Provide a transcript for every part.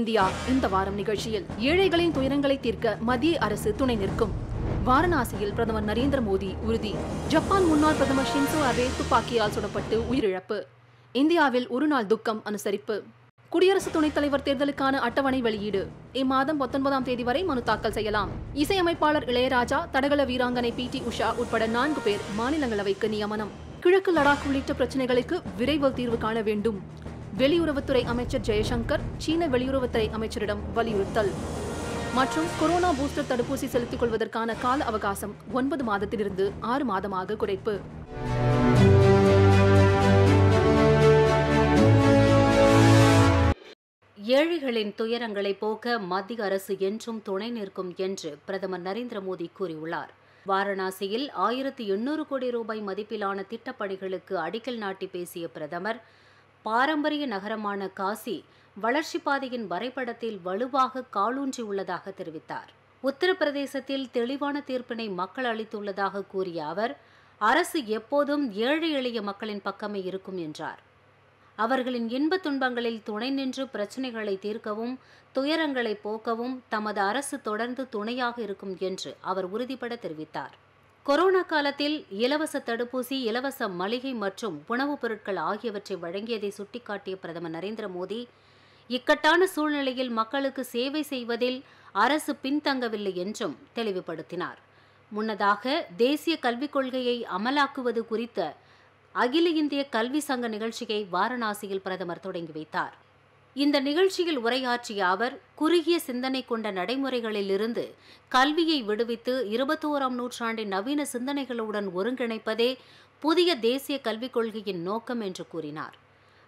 India இந்த வாரம் நிகழ்ச்சியில் ஏழைகளின் துயரங்களை தீர்க்க மத்திய அரசு துணை நிற்கும். வாரணாசியில் பிரதமர் நரேந்திர மோடி உறுதி. ஜப்பான் முன்னாள் பிரதமர் ஷின்சோ அபே துப்பாக்கியால் சுடப்பட்டு உயிரிழப்பு. இந்தியாவில் ஒருநாள் துக்கம் அனுசரிப்பு. குடியரசு துணைத் தலைவர் தேர்தலுக்கான அட்டவணை வெளியீடு. இம்மாதம் பத்தொன்பதாம் தேதி வரை மனு தாக்கல் செய்யலாம். இசையமைப்பாளர் இளையராஜா தடகள வீராங்கனை பி. டி. உஷா உட்பட நான்கு பேர் மாநிலங்களவைக்கு நியமனம். கிழக்கு லடாக் உள்ளிட்ட பிரச்சனைகளுக்கு விரைவில் தீர்வு காண வேண்டும். வெளியுறவுத்துறை அமைச்சர் ஜெயசங்கர் சீன வெளியுறவுத்துறை அமைச்சரிடம் வலியுறுத்தல். மற்றும் கொரோனா பூஸ்டர் தடுப்பூசி செலுத்திக் கொள்வதற்கான கால அவகாசம் ஒன்பது மாதத்திலிருந்து ஆறு மாதமாக குறைப்பு. ஏழைகளின் துயரங்களை போக்க மத்திய அரசு என்றும் துணை நிற்கும் என்று பிரதமர் நரேந்திர மோடி கூறியுள்ளார். வாரணாசியில் ஆயிரத்தி எண்ணூறு கோடி ரூபாய் மதிப்பிலான திட்டப்பணிகளுக்கு அடிக்கல் நாட்டி பேசிய பிரதமர் பாரம்பரிய நகரமான காசி வளர்ச்சி பாதையின் வரைபடத்தில் வலுவாக காலூன்றி உள்ளதாக தெரிவித்தார். உத்தரப்பிரதேசத்தில் தெளிவான தீர்ப்பினை மக்கள் அளித்துள்ளதாக கூறிய அவர் அரசு எப்போதும் ஏழை எளிய மக்களின் பக்கமே இருக்கும் என்றார். அவர்களின் இன்பத் துன்பங்களில் துணை நின்று பிரச்சினைகளை தீர்க்கவும் துயரங்களை போக்கவும் தமது அரசு தொடர்ந்து துணையாக இருக்கும் என்று அவர் உறுதிபட தெரிவித்தார். கொரோனா காலத்தில் இலவச தடுப்பூசி இலவச மளிகை மற்றும் உணவுப் பொருட்கள் ஆகியவற்றை வழங்கியதை சுட்டிக்காட்டிய பிரதமர் நரேந்திர மோடி இக்கட்டான சூழ்நிலையில் மக்களுக்கு சேவை செய்வதில் அரசு பின்தங்கவில்லை என்றும் தெளிவுபடுத்தினார். முன்னதாக தேசிய கல்விக் கொள்கையை அமலாக்குவது குறித்த அகில இந்திய கல்வி சங்க நிகழ்ச்சியை வாரணாசியில் பிரதமர் தொடங்கி வைத்தார். இந்த நிகழ்ச்சியில் உரையாற்றிய அவர் குறுகிய சிந்தனை கொண்ட நடைமுறைகளிலிருந்து கல்வியை விடுவித்து இருபத்தோராம் நூற்றாண்டின் நவீன சிந்தனைகளுடன் ஒருங்கிணைப்பதே புதிய தேசிய கல்விக் கொள்கையின் நோக்கம் என்று கூறினார்.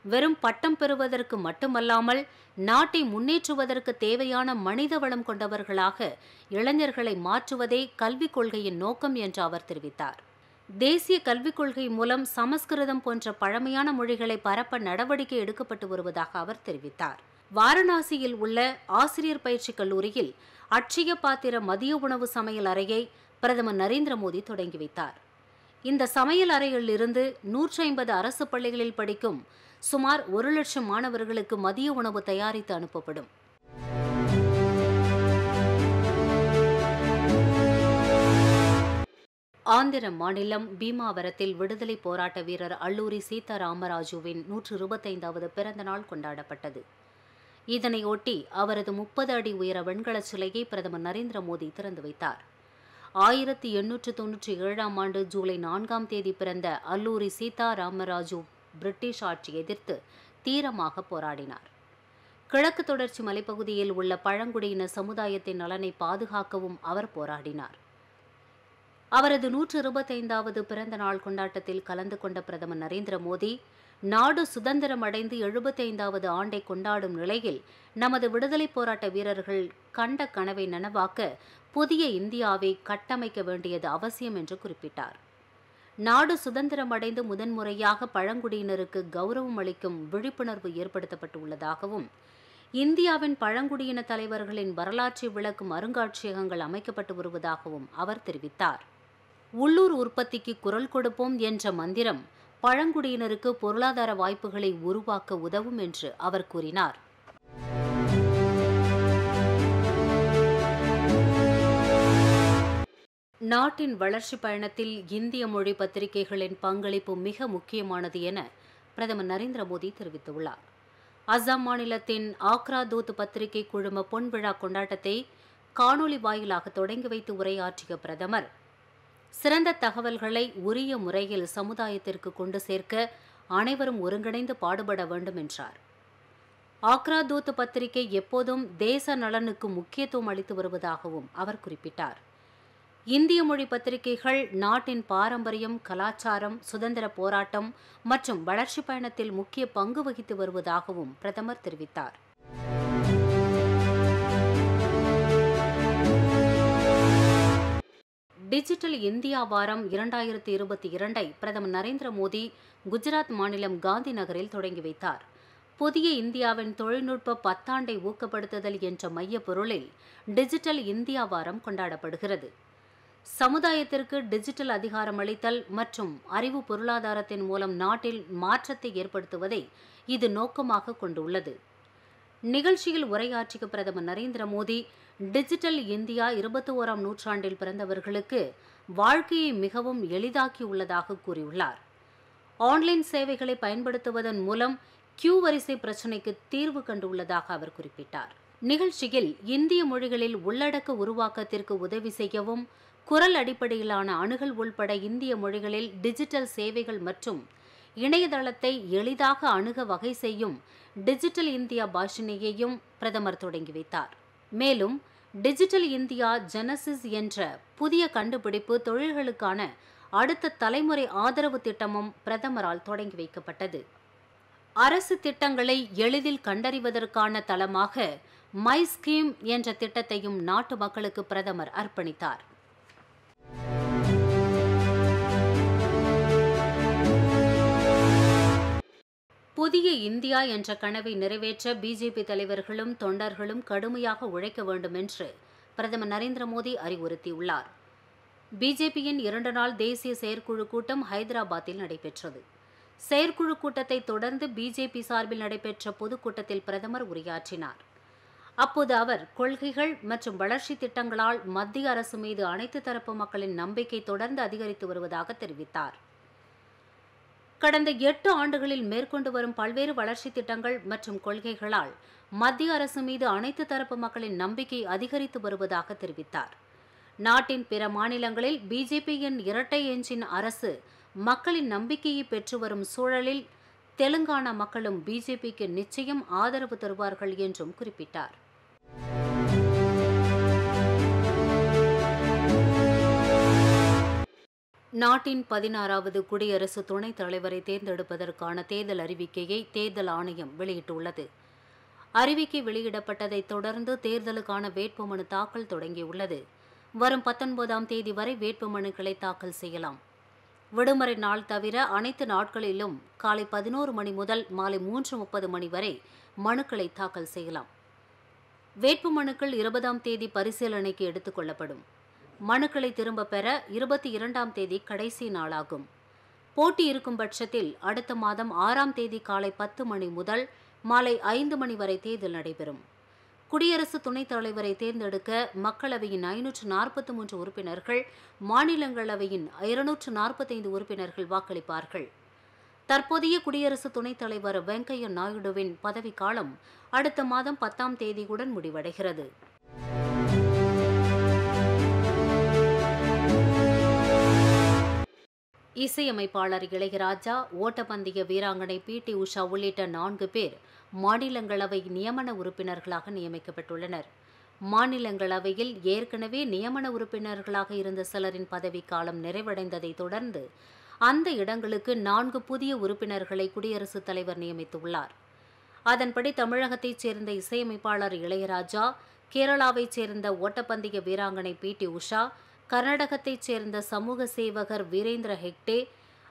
வெறும் பட்டம் பெறுவதற்கு மட்டுமல்லாமல் நாட்டை முன்னேற்றுவதற்கு தேவையான மனித வளம் கொண்டவர்களாக இளைஞர்களை மாற்றுவதே கல்விக் கொள்கையின் நோக்கம் என்று அவர் தெரிவித்தார். தேசிய கல்விக் கொள்கை மூலம் சமஸ்கிருதம் போன்ற பழமையான மொழிகளை பரப்ப நடவடிக்கை எடுக்கப்பட்டு வருவதாக அவர் தெரிவித்தார். வாரணாசியில் உள்ள ஆசிரியர் பயிற்சி கல்லூரியில் அட்சய பாத்திர மதிய உணவு சமையல் அறையை பிரதமர் நரேந்திர மோடி தொடங்கி வைத்தார். இந்த சமையல் அறையில் இருந்து நூற்றி ஐம்பது அரசு பள்ளிகளில் படிக்கும் சுமார் ஒரு லட்சம் மாணவர்களுக்கு மதிய உணவு தயாரித்து அனுப்பப்படும். ஆந்திர மாநிலம் பீமாவரத்தில் விடுதலை போராட்ட வீரர் அல்லூரி சீதாராமராஜுவின் நூற்று இருபத்தைந்தாவது பிறந்த நாள் கொண்டாடப்பட்டது. இதனையொட்டி அவரது முப்பது அடி உயர வெண்கலச் சிலையை பிரதமர் நரேந்திர மோடி திறந்து வைத்தார். ஆயிரத்தி எண்ணூற்று தொன்னூற்றி ஏழாம் ஆண்டு ஜூலை நான்காம் தேதி பிறந்த அல்லூரி சீதாராமராஜு பிரிட்டிஷ் ஆட்சி எதிர்த்து தீரமாக போராடினார். கிழக்கு தொடர்ச்சி மலைப்பகுதியில் உள்ள பழங்குடியின சமுதாயத்தின் நலனை பாதுகாக்கவும் அவர் போராடினார். அவரது நூற்று இருபத்தைந்தாவது பிறந்த நாள் கொண்டாட்டத்தில் கலந்து கொண்ட பிரதமர் நரேந்திர மோடி நாடு சுதந்திரம் அடைந்து எழுபத்தைந்தாவது ஆண்டை கொண்டாடும் நிலையில் நமது விடுதலை போராட்ட வீரர்கள் கண்ட கனவை நனவாக்க புதிய இந்தியாவை கட்டமைக்க வேண்டியது அவசியம் என்று குறிப்பிட்டார். நாடு சுதந்திரம் அடைந்து முதன்முறையாக பழங்குடியினருக்கு கௌரவம் அளிக்கும் விழிப்புணர்வு ஏற்படுத்தப்பட்டுள்ளதாகவும் இந்தியாவின் பழங்குடியின தலைவர்களின் வரலாற்றை விளக்கும் அருங்காட்சியகங்கள் அமைக்கப்பட்டு வருவதாகவும் அவர் தெரிவித்தார். உள்ளூர் உற்பத்திக்கு குரல் கொடுப்போம் என்ற மந்திரம் பழங்குடியினருக்கு பொருளாதார வாய்ப்புகளை உருவாக்க உதவும் என்று அவர் கூறினார். நாட்டின் வளர்ச்சி பயணத்தில் இந்திய மொழி பத்திரிகைகளின் பங்களிப்பு மிக முக்கியமானது என பிரதமர் நரேந்திர மோடி தெரிவித்துள்ளார். அசாம் மாநிலத்தின் ஆக்ரா தூத் பத்திரிகை குழும பொன்விழா கொண்டாட்டத்தை காணொலி வாயிலாக தொடங்கி வைத்து உரையாற்றிய பிரதமர் சிறந்த தகவல்களை உரிய முறையில் சமுதாயத்திற்கு கொண்டு சேர்க்க அனைவரும் ஒருங்கிணைந்து பாடுபட வேண்டும் என்றார். ஆக்ரா தூத் பத்திரிகை எப்போதும் தேச நலனுக்கு முக்கியத்துவம் அளித்து வருவதாகவும் அவர் குறிப்பிட்டார். இந்திய மொழி பத்திரிகைகள் நாட்டின் பாரம்பரியம் கலாச்சாரம் சுதந்திர போராட்டம் மற்றும் வளர்ச்சி பயணத்தில் முக்கிய பங்கு வகித்து வருவதாகவும் பிரதமர் தெரிவித்தார். டிஜிட்டல் இந்தியா வாரம் இரண்டாயிரத்தி இருபத்தி இரண்டை பிரதமர் நரேந்திர மோடி குஜராத் மாநிலம் காந்தி நகரில் தொடங்கி வைத்தார். புதிய இந்தியாவின் தொழில்நுட்ப பத்தாண்டை ஊக்கப்படுத்துதல் என்ற மைய பொருளில் டிஜிட்டல் இந்தியா வாரம் கொண்டாடப்படுகிறது. சமுதாயத்திற்கு டிஜிட்டல் அதிகாரம் அளித்தல் மற்றும் அறிவு பொருளாதாரத்தின் மூலம் நாட்டில் மாற்றத்தை ஏற்படுத்துவதை இது நோக்கமாக கொண்டுள்ளது. நிகழ்ச்சியில் உரையாற்றிய பிரதமர் நரேந்திர மோடி டிஜிட்டல் இந்தியா இருபத்தி ஓராம் நூற்றாண்டில் பிறந்தவர்களுக்கு வாழ்க்கையை மிகவும் எளிதாக்கியுள்ளதாக கூறியுள்ளார். ஆன்லைன் சேவைகளை பயன்படுத்துவதன் மூலம் கியூ வரிசை பிரச்சினைக்கு தீர்வு கண்டுள்ளதாக அவர் குறிப்பிட்டார். நிகழ்ச்சியில் இந்திய மொழிகளில் உள்ளடக்க உருவாக்கத்திற்கு உதவி செய்யவும் குரல் அடிப்படையிலான அணுகல் உள்பட இந்திய மொழிகளில் டிஜிட்டல் சேவைகள் மற்றும் இணையதளத்தை எளிதாக அணுக வகை செய்யும் டிஜிட்டல் இந்தியா பாஷினியையும் பிரதமர் தொடங்கி வைத்தார். மேலும் டிஜிட்டல் இந்தியா ஜெனசிஸ் என்ற புதிய கண்டுபிடிப்பு தொழில்களுக்கான அடுத்த தலைமுறை ஆதரவு திட்டமும் பிரதமரால் தொடங்கி வைக்கப்பட்டது. அரசு திட்டங்களை எளிதில் கண்டறிவதற்கான தளமாக மை ஸ்கீம் என்ற திட்டத்தையும் நாட்டு மக்களுக்கு பிரதமர் அர்ப்பணித்தார். புதிய இந்தியா என்ற கனவை நிறைவேற்ற பிஜேபி தலைவர்களும் தொண்டர்களும் கடுமையாக உழைக்க வேண்டும் என்று பிரதமர் நரேந்திர மோடி அறிவுறுத்தியுள்ளார். பிஜேபியின் இரண்டு நாள் தேசிய செயற்குழு கூட்டம் ஹைதராபாத்தில் நடைபெற்றது. செயற்குழு கூட்டத்தை தொடர்ந்து பிஜேபி சார்பில் நடைபெற்ற பொதுக்கூட்டத்தில் பிரதமர் உரையாற்றினார். அப்போது அவர் கொள்கைகள் மற்றும் வளர்ச்சி திட்டங்களால் மத்திய அரசு மீது அனைத்து தரப்பு மக்களின் நம்பிக்கை தொடர்ந்து அதிகரித்து வருவதாக தெரிவித்தார். கடந்த எட்டு ஆண்டுகளில் மேற்கொண்டு வரும் பல்வேறு வளர்ச்சி திட்டங்கள் மற்றும் கொள்கைகளால் மத்திய அரசு மீது அனைத்து தரப்பு மக்களின் நம்பிக்கை அதிகரித்து வருவதாக தெரிவித்தார். நாட்டின் பிற மாநிலங்களில் பிஜேபியின் இரட்டை எஞ்சின் அரசு மக்களின் நம்பிக்கையை பெற்று வரும் சூழலில் தெலுங்கானா மக்களும் பிஜேபிக்கு நிச்சயம் ஆதரவு தருவார்கள் என்றும் குறிப்பிட்டார். நாட்டின் பதினாறாவது குடியரசு துணைத் தலைவரை தேர்ந்தெடுப்பதற்கான தேர்தல் அறிவிக்கையை தேர்தல் ஆணையம் வெளியிட்டுள்ளது. அறிவிக்கை வெளியிடப்பட்டதைத் தொடர்ந்து தேர்தலுக்கான வேட்புமனு தாக்கல் தொடங்கியுள்ளது. வரும் பத்தொன்பதாம் தேதி வரை வேட்புமனுக்களை தாக்கல் செய்யலாம். விடுமுறை நாள் தவிர அனைத்து நாட்களிலும் காலை பதினோரு மணி முதல் மாலை மூன்று முப்பது மணி வரை மனுக்களை தாக்கல் செய்யலாம். வேட்புமனுக்கள் இருபதாம் தேதி பரிசீலனைக்கு எடுத்துக் கொள்ளப்படும். மனுக்களை திரும்ப பெற இருபத்தி இரண்டாம் தேதி கடைசி நாளாகும். போட்டி இருக்கும் பட்சத்தில் அடுத்த மாதம் ஆறாம் தேதி காலை பத்து மணி முதல் மாலை ஐந்து மணி வரை தேர்தல் நடைபெறும். குடியரசு துணைத் தலைவரை தேர்ந்தெடுக்க மக்களவையின் ஐநூற்று நாற்பத்தி மூன்று உறுப்பினர்கள் மாநிலங்களவையின் இருநூற்று நாற்பத்தைந்து உறுப்பினர்கள் வாக்களிப்பார்கள். தற்போதைய குடியரசு துணைத் தலைவர் வெங்கையா நாயுடுவின் பதவிக்காலம் அடுத்த மாதம் பத்தாம் தேதியுடன் முடிவடைகிறது. இசையமைப்பாளர் இளையராஜா ஓட்டப்பந்தய வீராங்கனை பி. டி. உஷா உள்ளிட்ட நான்கு பேர் மாநிலங்களவை நியமன உறுப்பினர்களாக நியமிக்கப்பட்டுள்ளனர். மாநிலங்களவையில் ஏற்கனவே நியமன உறுப்பினர்களாக இருந்த சிலரின் பதவிக்காலம் நிறைவடைந்ததை தொடர்ந்து அந்த இடங்களுக்கு நான்கு புதிய உறுப்பினர்களை குடியரசுத் தலைவர் நியமித்துள்ளார். அதன்படி தமிழகத்தைச் சேர்ந்த இசையமைப்பாளர் இளையராஜா கேரளாவைச் சேர்ந்த ஓட்டப்பந்தய வீராங்கனை பி. டி. உஷா கர்நாடகத்தைச் சேர்ந்த சமூக சேவகர் வீரேந்திர ஹெக்டே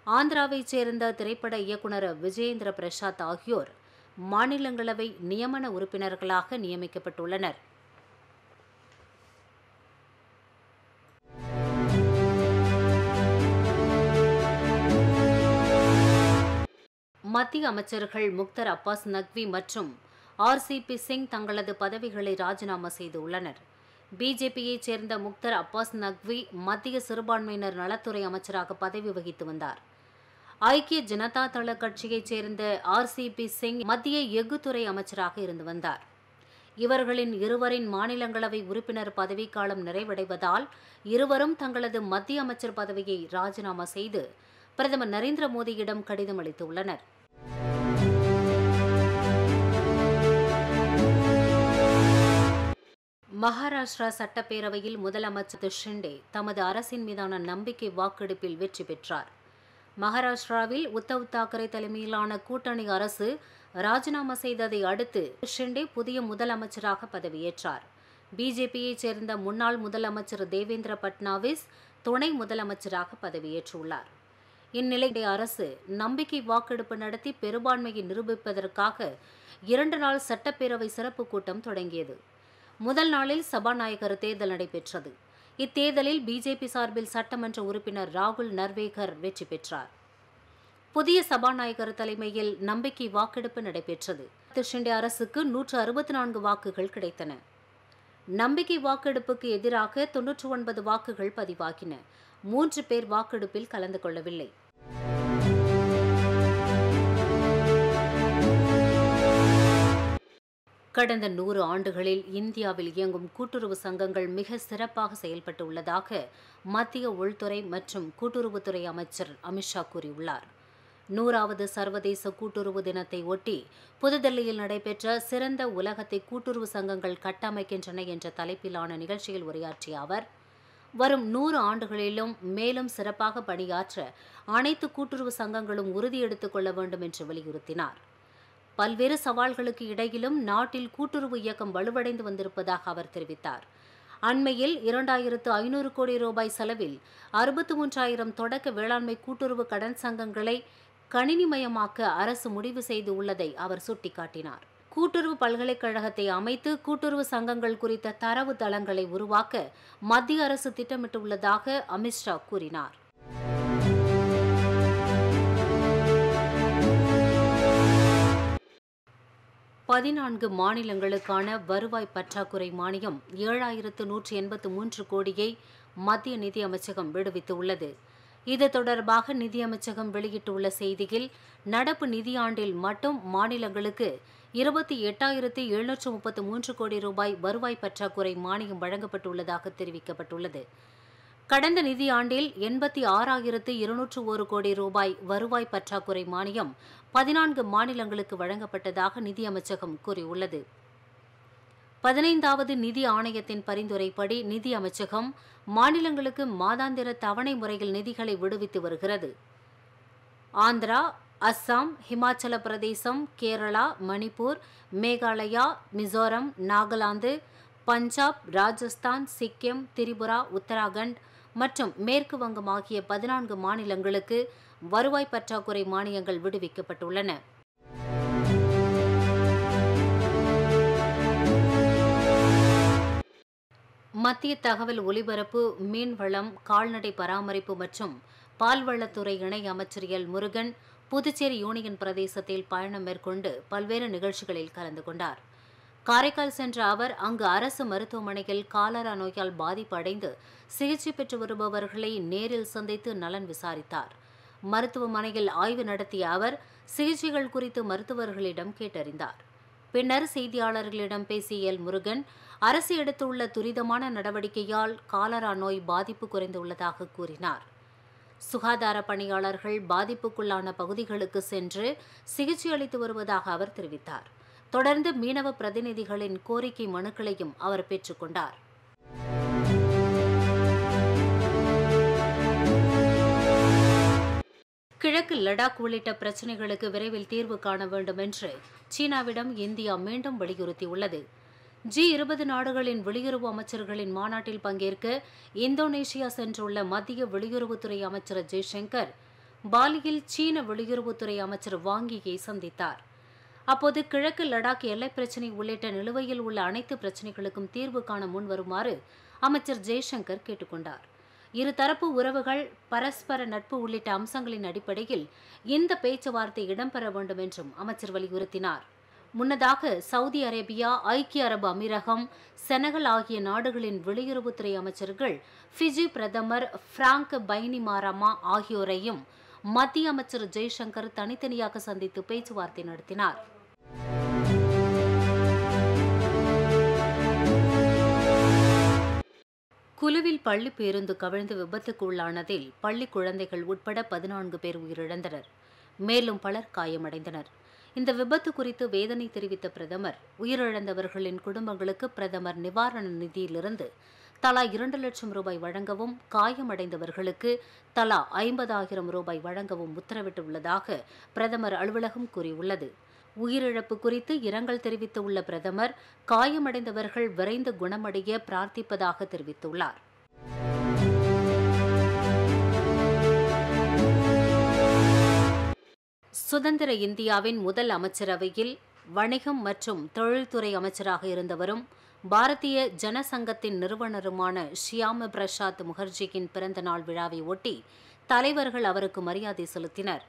ஆந்திராவைச் சேர்ந்த திரைப்பட இயக்குனர் விஜயேந்திர பிரசாத் ஆகியோர் மாநிலங்களவை நியமன உறுப்பினர்களாக நியமிக்கப்பட்டுள்ளனர். மத்திய அமைச்சர்கள் முக்தர் அப்பாஸ் நக்வி மற்றும் ஆர்சிபி சிங் தங்களது பதவிகளை ராஜினாமா செய்துள்ளனர். பிஜேபியைச் சேர்ந்த முக்தர் அப்பாஸ் நக்வி மத்திய சிறுபான்மையினர் நலத்துறை அமைச்சராக பதவி வகித்து வந்தார். ஐக்கிய ஜனதா தள கட்சியைச் சேர்ந்த ஆர்சிபி சிங் மத்திய எஃகுத்துறை அமைச்சராக இருந்து வந்தார். இவர்களின் இருவரின் மாநிலங்களவை உறுப்பினர் பதவிக்காலம் நிறைவடைவதால் இருவரும் தங்களது மத்திய அமைச்சர் பதவியை ராஜினாமா செய்து பிரதமர் நரேந்திர மோடியிடம் கடிதம் அளித்துள்ளனர். மகாராஷ்டிரா சட்டப்பேரவையில் முதலமைச்சர் திரு ஷிண்டே தமது அரசின் மீதான நம்பிக்கை வாக்கெடுப்பில் வெற்றி பெற்றார். மகாராஷ்டிராவில் உத்தவ் தாக்கரே தலைமையிலான கூட்டணி அரசு ராஜினாமா செய்ததை அடுத்து ஷிண்டே புதிய முதலமைச்சராக பதவியேற்றார். பிஜேபியைச் சேர்ந்த முன்னாள் முதலமைச்சர் தேவேந்திர பட்னாவிஸ் துணை முதலமைச்சராக பதவியேற்றுள்ளார். இந்நிலையிலே அரசு நம்பிக்கை வாக்கெடுப்பு நடத்தி பெரும்பான்மையை நிரூபிப்பதற்காக இரண்டு நாள் சட்டப்பேரவை சிறப்பு கூட்டம் தொடங்கியது. முதல் நாளில் சபாநாயகர் தேர்தல் நடைபெற்றது. இத்தேர்தலில் பிஜேபி சார்பில் சட்டமன்ற உறுப்பினர் ராகுல் நர்வேகர் வெற்றி பெற்றார். புதிய சபாநாயகர் தலைமையில் நம்பிக்கை வாக்கெடுப்பு நடைபெற்றது. திருஷிண்டே அரசுக்கு நூற்று அறுபத்தி நான்கு வாக்குகள் கிடைத்தன. நம்பிக்கை வாக்கெடுப்புக்கு எதிராக தொன்னூற்று ஒன்பது வாக்குகள் பதிவாகின. மூன்று பேர் வாக்கெடுப்பில் கலந்து கொள்ளவில்லை. கடந்த நூறு ஆண்டுகளில் இந்தியாவில் இயங்கும் கூட்டுறவு சங்கங்கள் மிக சிறப்பாக செயல்பட்டு உள்ளதாக மத்திய உள்துறை மற்றும் கூட்டுறவுத்துறை அமைச்சர் அமித்ஷா கூறியுள்ளார். நூறாவது சர்வதேச கூட்டுறவு தினத்தை ஒட்டி புதுதில்லியில் நடைபெற்ற சிறந்த உலகத்தை கூட்டுறவு சங்கங்கள் கட்டமைக்கின்றன என்ற தலைப்பிலான நிகழ்ச்சியில் உரையாற்றிய அவர் வரும் நூறு ஆண்டுகளிலும் மேலும் சிறப்பாக பணியாற்ற அனைத்து கூட்டுறவு சங்கங்களும் உறுதியெடுத்துக் கொள்ள வேண்டும் என்று வலியுறுத்தினார். பல்வேறு சவால்களுக்கு இடையிலும் நாட்டில் கூட்டுறவு இயக்கம் வலுவடைந்து வந்திருப்பதாக அவர் தெரிவித்தார். அண்மையில் இரண்டாயிரத்து ஐநூறு கோடி ரூபாய் செலவில் அறுபத்து மூன்றாயிரம் தொடக்க வேளாண்மை கூட்டுறவு கடன் சங்கங்களை கணினிமயமாக்க அரசு முடிவு செய்து உள்ளதை அவர் சுட்டிக்காட்டினார். கூட்டுறவு பல்கலைக்கழகத்தை அமைத்து கூட்டுறவு சங்கங்கள் குறித்த தரவு தளங்களை உருவாக்க மத்திய அரசு திட்டமிட்டுள்ளதாக அமித்ஷா கூறினார். பதினான்கு மாநிலங்களுக்கான வருவாய் பற்றாக்குறை மானியம் ஏழாயிரத்து நூற்றி எண்பத்து மூன்று கோடியை மத்திய நிதியமைச்சகம் விடுவித்துள்ளது. இது தொடர்பாக நிதியமைச்சகம் வெளியிட்டுள்ள செய்தியில் நடப்பு நிதியாண்டில் மட்டும் மாநிலங்களுக்கு இருபத்தி எட்டாயிரத்து எழுநூற்று முப்பத்து மூன்று கோடி ரூபாய் வருவாய் பற்றாக்குறை மானியம் வழங்கப்பட்டுள்ளதாக தெரிவிக்கப்பட்டுள்ளது. கடந்த நிதியாண்டில் எண்பத்தி ஆறாயிரத்து இருநூற்று ஒரு கோடி ரூபாய் வருவாய் பற்றாக்குறை மானியம் பதினான்கு மாநிலங்களுக்கு வழங்கப்பட்டதாக நிதியமைச்சகம் கூறியுள்ளது. பதினைந்தாவது நிதி ஆணையத்தின் பரிந்துரைப்படி நிதி அமைச்சகம் மாநிலங்களுக்கு மாதாந்திர தவணை முறையில் நிதிகளை விடுவித்து வருகிறது. ஆந்திரா அஸ்ஸாம் ஹிமாச்சல பிரதேசம் கேரளா மணிப்பூர் மேகாலயா மிசோரம் நாகாலாந்து பஞ்சாப் ராஜஸ்தான் சிக்கிம் திரிபுரா உத்தராகண்ட் மற்றும் மேற்கு வங்கம் ஆகிய பதினான்கு மாநிலங்களுக்கு வருவாய் பற்றாக்குறை மானியங்கள் விடுவிக்கப்பட்டுள்ளன. மத்திய தகவல் ஒலிபரப்பு மீன்வளம் கால்நடை பராமரிப்பு மற்றும் பால்வளத்துறை இணை அமைச்சர் எல். முருகன் புதுச்சேரி யூனியன் பிரதேசத்தில் பயணம் மேற்கொண்டு பல்வேறு நிகழ்ச்சிகளில் கலந்து கொண்டார். காரைக்கால் சென்ற அவர் அங்கு அரசு மருத்துவமனையில் காலரா நோயால் பாதிப்படைந்து சிகிச்சை பெற்று வருபவர்களை நேரில் சந்தித்து நலன் விசாரித்தார். மருத்துவமனையில் ஆய்வு நடத்திய அவர் சிகிச்சைகள் குறித்து மருத்துவர்களிடம் கேட்டறிந்தார். பின்னர் செய்தியாளர்களிடம் பேசிய எல். முருகன் அரசு எடுத்துள்ள துரிதமான நடவடிக்கையால் காலரா நோய் பாதிப்பு குறைந்துள்ளதாக கூறினார். சுகாதார பணியாளர்கள் பாதிப்புக்குள்ளான பகுதிகளுக்கு சென்று சிகிச்சை அளித்து வருவதாக அவர் தெரிவித்தார். தொடர்ந்து மீனவ பிரதிநிதிகளின் கோரிக்கை மனுக்களையும் அவர் பெற்றுக்கொண்டார் கிழக்கு லடாக் உள்ளிட்ட பிரச்சினைகளுக்கு விரைவில் தீர்வு காண வேண்டும் என்று சீனாவிடம் இந்தியா மீண்டும் வலியுறுத்தியுள்ளது. ஜி இருபது நாடுகளின் வெளியுறவு அமைச்சர்களின் மாநாட்டில் பங்கேற்க இந்தோனேஷியா சென்றுள்ள மத்திய வெளியுறவுத்துறை அமைச்சர் ஜெய்சங்கர் பாலியில் சீன வெளியுறவுத்துறை அமைச்சர் வாங்கியை சந்தித்தார். அப்போது கிழக்கு லடாக் எல்லைப் பிரச்சினை உள்ளிட்ட நிலுவையில் உள்ள அனைத்து பிரச்சினைகளுக்கும் தீர்வு காண முன்வருமாறு அமைச்சர் ஜெய்சங்கர் கேட்டுக்கொண்டார். இருதரப்பு உறவுகள் பரஸ்பர நட்பு உள்ளிட்ட அம்சங்களின் அடிப்படையில் இந்த பேச்சுவார்த்தை இடம்பெற வேண்டும் என்றும் அமைச்சர் வலியுறுத்தினார். முன்னதாக சவுதி அரேபியா ஐக்கிய அரபு அமீரகம் செனகல் ஆகிய நாடுகளின் வெளியுறவுத்துறை அமைச்சர்கள் ஃபிஜி பிரதமர் பிராங்க் பைனிமாராமா ஆகியோரையும் மத்திய அமைச்சர் ஜெய்சங்கர் தனித்தனியாக சந்தித்து பேச்சுவார்த்தை நடத்தினார். குலுவில் பள்ளி பேருந்து கவிழ்ந்து விபத்துக்கு உள்ளானதில் பள்ளி குழந்தைகள் உட்பட பதினான்கு பேர் உயிரிழந்தனர். மேலும் பலர் காயமடைந்தனர். இந்த விபத்து குறித்து வேதனை தெரிவித்த பிரதமர் உயிரிழந்தவர்களின் குடும்பங்களுக்கு பிரதமர் நிவாரண நிதியிலிருந்து தலா இரண்டு லட்சம் ரூபாய் வழங்கவும் காயமடைந்தவர்களுக்கு தலா ஐம்பதாயிரம் ரூபாய் வழங்கவும் உத்தரவிட்டுள்ளதாக பிரதமர் அலுவலகம் கூறியுள்ளது. உயிரிழப்பு குறித்து இரங்கல் தெரிவித்துள்ள பிரதமர் காயமடைந்தவர்கள் விரைந்து குணமடைய பிரார்த்திப்பதாக தெரிவித்துள்ளார். சுதந்திர இந்தியாவின் முதல் அமைச்சரவையில் வணிகம் மற்றும் தொழில்துறை அமைச்சராக இருந்தவரும் பாரதிய ஜனசங்கத்தின் நிறுவனருமான ஷியாம பிரசாத் முகர்ஜியின் பிறந்த நாள் விழாவை ஒட்டி தலைவர்கள் அவருக்கு மரியாதை செலுத்தினர்.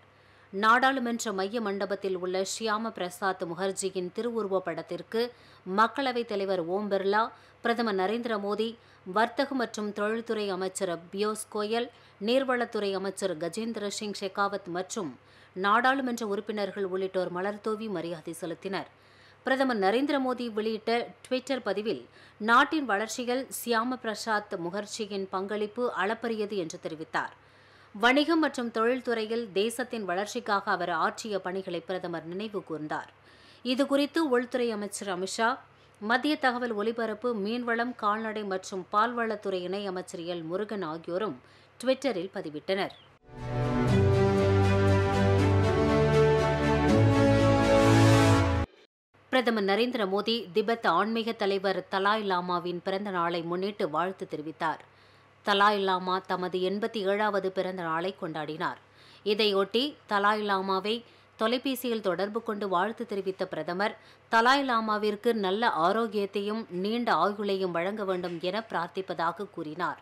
நாடாளுமன்ற மைய மண்டபத்தில் உள்ள ஷியாம பிரசாத் முகர்ஜியின் திருவுருவ படத்திற்கு மக்களவைத் தலைவர் ஓம் பிர்லா பிரதமர் நரேந்திர மோடி வர்த்தக மற்றும் தொழில்துறை அமைச்சர் பியோஸ் கோயல் நீர்வளத்துறை அமைச்சர் கஜேந்திர சிங் ஷெகாவத் மற்றும் நாடாளுமன்ற உறுப்பினர்கள் உள்ளிட்டோர் மலர்தூவி மரியாதை செலுத்தினர். பிரதமர் நரேந்திர மோடி வெளியிட்ட ட்விட்டர் பதிவில் நாட்டின் வளர்ச்சியில் சியாம பிரசாத் முகர்ஜியின் பங்களிப்பு அளப்பரியது என்று தெரிவித்தார். வணிகம் மற்றும் தொழில்துறையில் தேசத்தின் வளர்ச்சிக்காக அவர் ஆற்றிய பணிகளை பிரதமர் நினைவு கூர்ந்தார். இதுகுறித்து உள்துறை அமைச்சர் அமித்ஷா மத்திய தகவல் ஒலிபரப்பு மீன்வளம் கால்நடை மற்றும் பால்வளத்துறை இணையமைச்சர் எல் முருகன் ஆகியோரும் ட்விட்டரில் பதிவிட்டனர். பிரதமர் நரேந்திர மோடி திபெத் ஆன்மீக தலைவர் தலாய் லாமாவின் பிறந்த நாளை முன்னிட்டு வாழ்த்து தெரிவித்தார். தலாய் லாமா தமது எண்பத்தி ஏழாவது பிறந்த நாளை கொண்டாடினார். இதையொட்டி தலாய் லாமாவை தொலைபேசியில் தொடர்பு கொண்டு வாழ்த்து தெரிவித்த பிரதமர் தலாய் லாமாவிற்கு நல்ல ஆரோக்கியத்தையும் நீண்ட ஆயுளையும் வழங்க வேண்டும் என பிரார்த்திப்பதாக கூறினார்.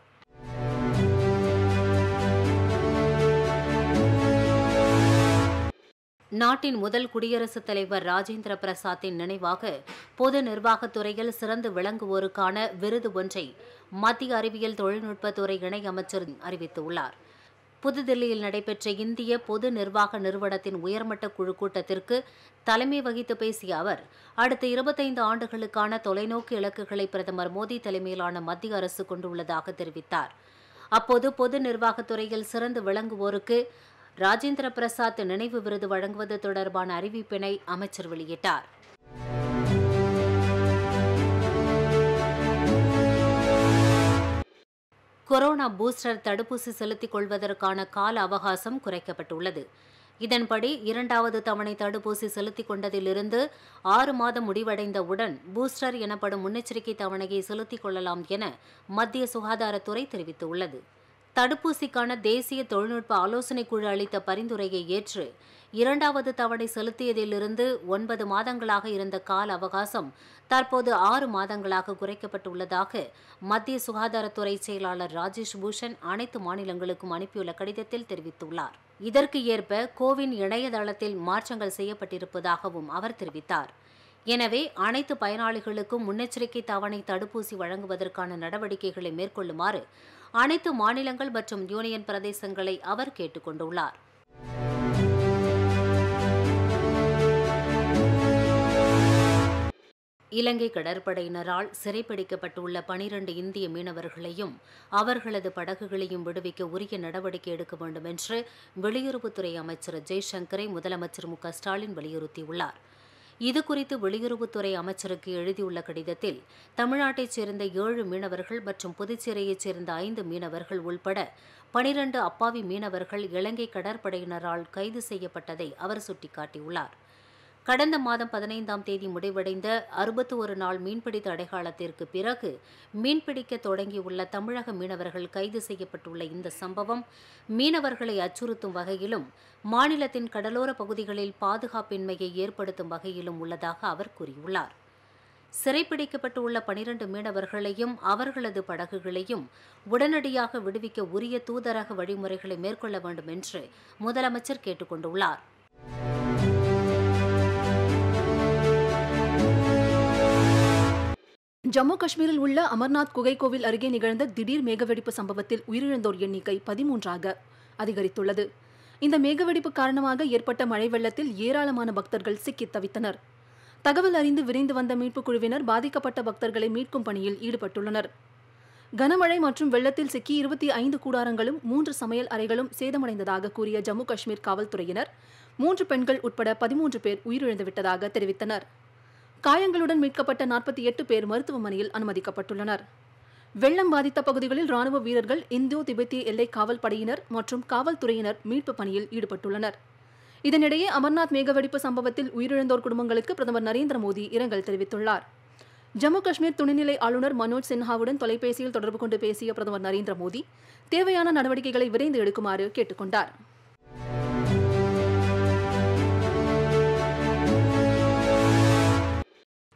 நாட்டின் முதல் குடியரசுத் தலைவர் ராஜேந்திர பிரசாத்தின் நினைவாக பொது நிர்வாகத்துறையில் சிறந்து விளங்குவோருக்கான விருது ஒன்றை மத்திய அறிவியல் தொழில்நுட்பத்துறை இணையமைச்சர் அறிவித்துள்ளார். புதுதில்லியில் நடைபெற்ற இந்திய பொது நிர்வாக நிறுவனத்தின் உயர்மட்ட குழு கூட்டத்திற்கு தலைமை வகித்து பேசிய அவர் அடுத்த இருபத்தைந்து ஆண்டுகளுக்கான தொலைநோக்கு இலக்குகளை பிரதமர் மோடி தலைமையிலான மத்திய அரசு கொண்டுள்ளதாக தெரிவித்தார். அப்போது பொது நிர்வாகத்துறையில் சிறந்து விளங்குவோருக்கு ராஜேந்திர பிரசாத் நினைவு விருது வழங்குவது தொடர்பான அறிவிப்பினை அமைச்சர் வெளியிட்டார். கொரோனா பூஸ்டர் தடுப்பூசி செலுத்திக் கொள்வதற்கான கால அவகாசம் குறைக்கப்பட்டுள்ளது. இதன்படி இரண்டாவது தவணை தடுப்பூசி செலுத்திக் கொண்டதிலிருந்து ஆறு மாதம் முடிவடைந்தவுடன் பூஸ்டர் எனப்படும் முன்னெச்சரிக்கை தவணையை செலுத்திக் கொள்ளலாம் என மத்திய சுகாதாரத்துறை தெரிவித்துள்ளது. தடுப்பூசிக்கான தேசிய தொழில்நுட்ப ஆலோசனைக் குழு அளித்த பரிந்துரையை ஏற்று இரண்டாவது தவணை செலுத்தியதிலிருந்து ஒன்பது மாதங்களாக இருந்த கால அவகாசம் தற்போது ஆறு மாதங்களாக குறைக்கப்பட்டுள்ளதாக மத்திய சுகாதாரத்துறை செயலாளர் ராஜேஷ் பூஷன் அனைத்து மாநிலங்களுக்கும் அனுப்பியுள்ள கடிதத்தில் தெரிவித்துள்ளார். இதற்கு ஏற்ப கோவின் இணையதளத்தில் மாற்றங்கள் செய்யப்பட்டிருப்பதாகவும் அவர் தெரிவித்தார். எனவே அனைத்து பயனாளிகளுக்கும் முன்னெச்சரிக்கை தவணை தடுப்பூசி வழங்குவதற்கான நடவடிக்கைகளை மேற்கொள்ளுமாறு அனைத்து மாநிலங்கள் மற்றும் யூனியன் பிரதேசங்களை அவர் கேட்டுக் கொண்டுள்ளார் இலங்கை கடற்படையினரால் சிறைப்பிடிக்கப்பட்டுள்ள பனிரண்டு இந்திய மீனவர்களையும் அவர்களது படகுகளையும் விடுவிக்க உரிய நடவடிக்கை எடுக்க வேண்டும் என்று வெளியுறவுத்துறை அமைச்சர் ஜெய்சங்கரை முதலமைச்சர் மு ஸ்டாலின் வலியுறுத்தியுள்ளார். இதுகுறித்து வெளியுறவுத்துறை அமைச்சருக்கு எழுதியுள்ள கடிதத்தில் தமிழ்நாட்டைச் சேர்ந்த ஏழு மீனவர்கள் மற்றும் புதுச்சேரியைச் சேர்ந்த ஐந்து மீனவர்கள் உள்பட பனிரண்டு அப்பாவி மீனவர்கள் இலங்கை கடற்படையினரால் கைது செய்யப்பட்டதை அவர் சுட்டிக்காட்டியுள்ளார். கடந்த மாதம் பதினைந்தாம் தேதி முடிவடைந்த அறுபத்தி ஒரு நாள் மீன்பிடி தடைகாலத்திற்கு பிறகு மீன்பிடிக்க தொடங்கியுள்ள தமிழக மீனவர்கள் கைது செய்யப்பட்டுள்ள இந்த சம்பவம் மீனவர்களை அச்சுறுத்தும் வகையிலும் மாநிலத்தின் கடலோர பகுதிகளில் பாதுகாப்பின்மையை ஏற்படுத்தும் வகையிலும் உள்ளதாக அவர் கூறியுள்ளார். சிறைப்பிடிக்கப்பட்டுள்ள பனிரண்டு மீனவர்களையும் அவர்களது படகுகளையும் உடனடியாக விடுவிக்க உரிய தூதரக வழிமுறைகளை மேற்கொள்ள வேண்டும் என்று முதலமைச்சர் கேட்டுக் கொண்டுள்ளார். ஜம்மு காஷ்மீரில் உள்ள அமர்நாத் குகை கோவில் அருகே நிகழ்ந்த திடீர் மேகவெடிப்பு சம்பவத்தில் உயிரிழந்தோர் எண்ணிக்கை பதிமூன்றாக அதிகரித்துள்ளது. இந்த மேகவெடிப்பு காரணமாக ஏற்பட்ட மழை வெள்ளத்தில் ஏராளமான பக்தர்கள் சிக்கி தவித்தனர். தகவல் அறிந்து விரைந்து வந்த மீட்புக் குழுவினர் பாதிக்கப்பட்ட பக்தர்களை மீட்கும் பணியில் ஈடுபட்டுள்ளனர். கனமழை மற்றும் வெள்ளத்தில் சிக்கி இருபத்தி ஐந்து கூடாரங்களும் மூன்று சமையல் அறைகளும் சேதமடைந்ததாக கூறிய ஜம்மு காஷ்மீர் காவல்துறையினர் மூன்று பெண்கள் உட்பட பதிமூன்று பேர் உயிரிழந்துவிட்டதாக தெரிவித்தனர். காயங்களுடன் மீட்கப்பட்ட நாற்பத்தி எட்டு பேர் மருத்துவமனையில் அனுமதிக்கப்பட்டுள்ளனர். வெள்ளம் பாதித்த பகுதிகளில் ராணுவ வீரர்கள் இந்தோ திபெத்திய எல்லை காவல் படையினர் மற்றும் காவல்துறையினர் மீட்பு பணியில் ஈடுபட்டுள்ளனர். இதனிடையே அமர்நாத் மேகவெடிப்பு சம்பவத்தில் உயிரிழந்தோர் குடும்பங்களுக்கு பிரதமர் நரேந்திர மோடி இரங்கல் தெரிவித்துள்ளார். ஜம்மு காஷ்மீர் துணைநிலை ஆளுநர் மனோஜ் சின்ஹாவுடன் தொலைபேசியில் தொடர்பு கொண்டு பேசிய பிரதமர் நரேந்திர மோடி தேவையான நடவடிக்கைகளை விரைந்து எடுக்குமாறு கேட்டுக்கொண்டார்.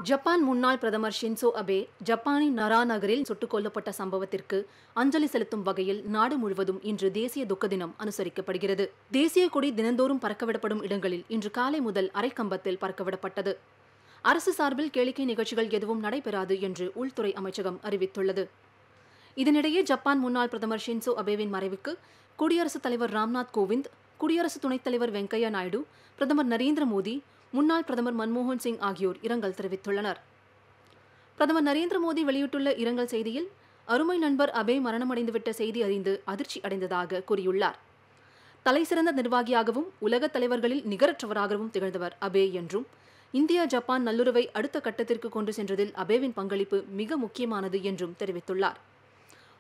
ஜப்பான் முன்னாள் பிரதமர் ஷின்சோ அபே ஜப்பானின் நரா நகரில் சுட்டுக் கொல்லப்பட்ட சம்பவத்திற்கு அஞ்சலி செலுத்தும் வகையில் நாடு முழுவதும் இன்று தேசிய துக்க தினம் அனுசரிக்கப்படுகிறது. தேசிய கொடி தினந்தோறும் பறக்கவிடப்படும் இடங்களில் இன்று காலை முதல் அரைக்கம்பத்தில் பறக்கவிடப்பட்டது. அரசு சார்பில் கேளிக்கை நிகழ்ச்சிகள் எதுவும் நடைபெறாது என்று உள்துறை அமைச்சகம் அறிவித்துள்ளது. இதனிடையே ஜப்பான் முன்னாள் பிரதமர் ஷின்சோ அபேவின் மறைவுக்கு குடியரசுத் தலைவர் ராம்நாத் கோவிந்த் குடியரசு துணைத் தலைவர் வெங்கையா நாயுடு பிரதமர் நரேந்திர மோடி முன்னாள் பிரதமர் மன்மோகன் சிங் ஆகியோர் இரங்கல் தெரிவித்துள்ளனர். பிரதமர் நரேந்திர மோடி வெளியிட்டுள்ள இரங்கல் செய்தியில் அருமை நண்பர் அபே மரணமடைந்துவிட்ட செய்தி அறிந்து அதிர்ச்சி அடைந்ததாக கூறியுள்ளார். தலைசிறந்த நிர்வாகியாகவும் உலகத் தலைவர்களில் நிகரற்றவராகவும் திகழ்ந்தவர் அபே என்றும் இந்தியா ஜப்பான் நல்லுறவை அடுத்த கட்டத்திற்கு கொண்டு சென்றதில் அபேவின் பங்களிப்பு மிக முக்கியமானது என்றும் தெரிவித்துள்ளார்.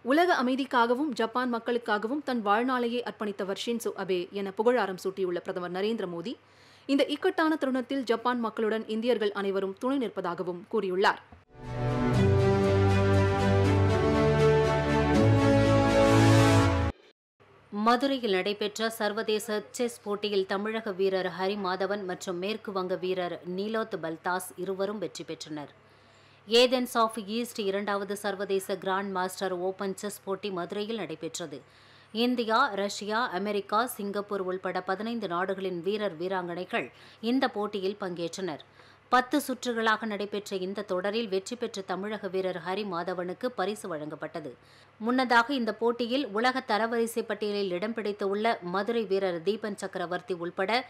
உலக அமைதிக்காகவும் ஜப்பான் மக்களுக்காகவும் தன் வாழ்நாளையே அர்ப்பணித்தவர் ஷின்சோ அபே என புகழாரம் சூட்டியுள்ள பிரதமர் நரேந்திர மோடி இந்த இக்கட்டான தருணத்தில் ஜப்பான் மக்களுடன் இந்தியர்கள் அனைவரும் துணை நிற்பதாகவும் கூறியுள்ளார். மதுரையில் நடைபெற்ற சர்வதேச செஸ் போட்டியில் தமிழக வீரர் ஹரி மாதவன் மற்றும் மேற்கு வங்க வீரர் நீலோத் பல்தாஸ் இருவரும் வெற்றி பெற்றனர். ஏதென்ஸ் ஆஃப் ஈஸ்ட் இரண்டாவது சர்வதேச கிராண்ட் மாஸ்டர் ஓபன் செஸ் போட்டி மதுரையில் நடைபெற்றது. இந்தியா ரஷ்யா அமெரிக்கா சிங்கப்பூர் உள்பட பதினைந்து நாடுகளின் வீரர் வீராங்கனைகள் இந்த போட்டியில் பங்கேற்றனர். பத்து சுற்றுகளாக நடைபெற்ற இந்த தொடரில் வெற்றி பெற்ற தமிழக வீரர் ஹரி மாதவனுக்கு பரிசு வழங்கப்பட்டது. முன்னதாக இந்த போட்டியில் உலக தரவரிசை பட்டியலில் இடம் பிடித்துள்ள மதுரை வீரர் தீபன் சக்கரவர்த்தி உள்பட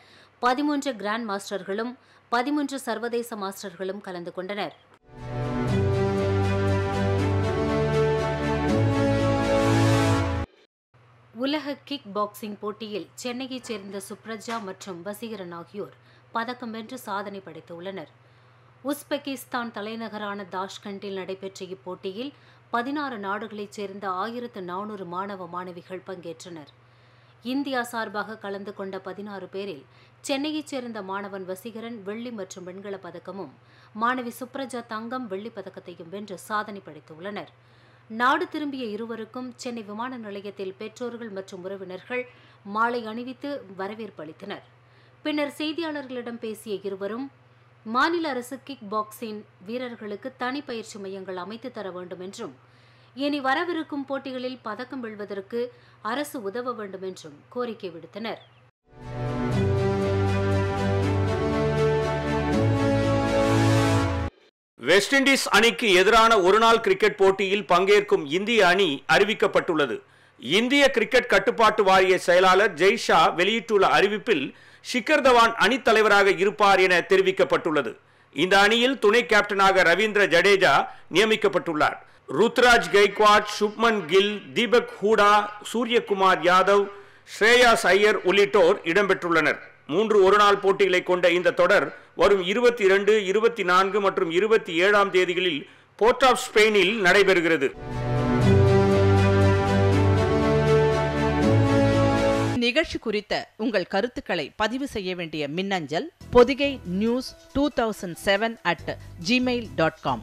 பதிமூன்று கிராண்ட் மாஸ்டர்களும் பதிமூன்று சர்வதேச மாஸ்டர்களும் கலந்து கொண்டனர். உலக கிக் பாக்ஸிங் போட்டியில் சென்னையைச் சேர்ந்த சுப்ரஜா மற்றும் வசீகரன் ஆகியோர் பதக்கம் வென்று சாதனை படைத்துள்ளனர். உஸ்பெகிஸ்தான் தலைநகரான தாஷ்கண்டில் நடைபெற்ற இப்போட்டியில் பதினாறு நாடுகளைச் சேர்ந்த ஆயிரத்து நானூறு மாணவ மாணவிகள் பங்கேற்றனர். இந்தியா சார்பாக கலந்து கொண்ட பதினாறு பேரில் சென்னையைச் சேர்ந்த மாணவன் வசீகரன் வெள்ளி மற்றும் வெண்கல பதக்கமும் மாணவி சுப்ரஜா தங்கம் வெள்ளிப் பதக்கத்தையும் வென்று சாதனை படைத்துள்ளனர். நாடு திரும்பிய இருவருக்கும் சென்னை விமான நிலையத்தில் பெற்றோர்கள் மற்றும் உறவினர்கள் மாலை அணிவித்து வரவேற்பு அளித்தனர். பின்னர் செய்தியாளர்களிடம் பேசிய இருவரும் மாநில அரசு கிக் பாக்ஸிங் வீரர்களுக்கு தனி பயிற்சி மையங்கள் அமைத்து தர வேண்டும் என்றும் இனி வரவிருக்கும் போட்டிகளில் பதக்கம் வெல்வதற்கு அரசு உதவ வேண்டும் என்றும் கோரிக்கை விடுத்தனர். வெஸ்ட் இண்டீஸ் அணிக்கு எதிரான ஒருநாள் கிரிக்கெட் போட்டியில் பங்கேற்கும் இந்திய அணி அறிவிக்கப்பட்டுள்ளது. இந்திய கிரிக்கெட் கட்டுப்பாட்டு வாரிய செயலாளர் ஜெய்ஷா வெளியிட்டுள்ள அறிவிப்பில் ஷிகர் தவான் அணித்தலைவராக இருப்பார் என தெரிவிக்கப்பட்டுள்ளது. இந்த அணியில் துணை கேப்டனாக ரவீந்திர ஜடேஜா நியமிக்கப்பட்டுள்ளார். ருத்ராஜ் கெய்க்வாட் சுப்மன் கில் தீபக் ஹூடா சூரியகுமார் யாதவ் ஸ்ரேயாஸ் ஐயர் உள்ளிட்டோர் இடம்பெற்றுள்ளனர். மூன்று ஒருநாள் போட்டிகளை கொண்ட இந்த தொடர் வரும் இருபத்தி இரண்டு இருபத்தி நான்கு மற்றும் இருபத்தி ஏழாம் தேதிகளில் போர்ட் ஆஃப் ஸ்பெயினில் நடைபெறுகிறது. நிகழ்ச்சி குறித்த உங்கள் கருத்துக்களை பதிவு செய்ய வேண்டிய மின்னஞ்சல் Podhigai news two thousand seven at Gmail dot com.